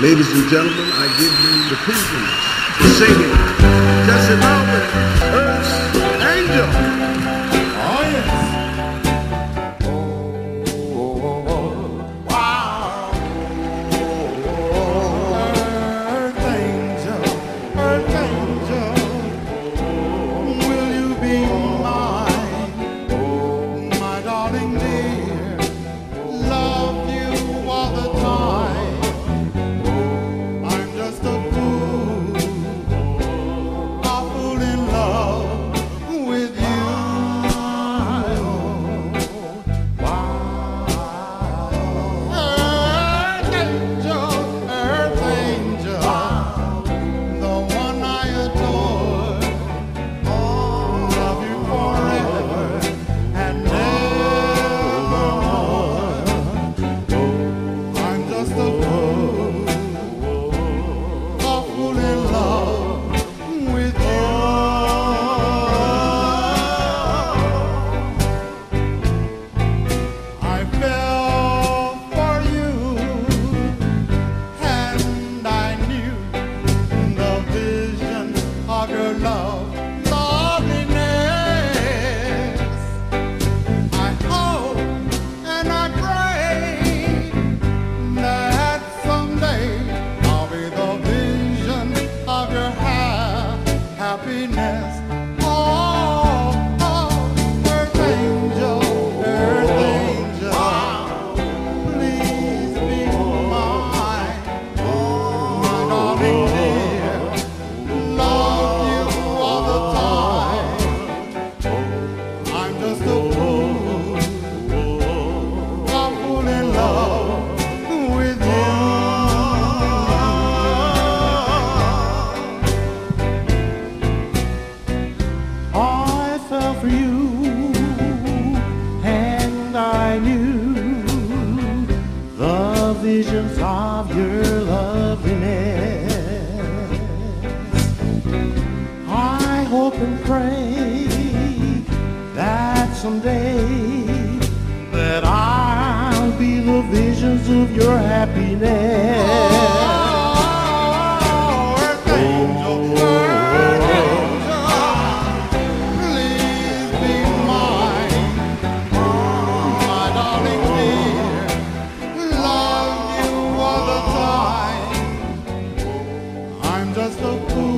Ladies and gentlemen, I give you the people, the singing, Jesse Belvin. visions of your loveliness. I hope and pray that someday that I'll be the visions of your happiness. Oh.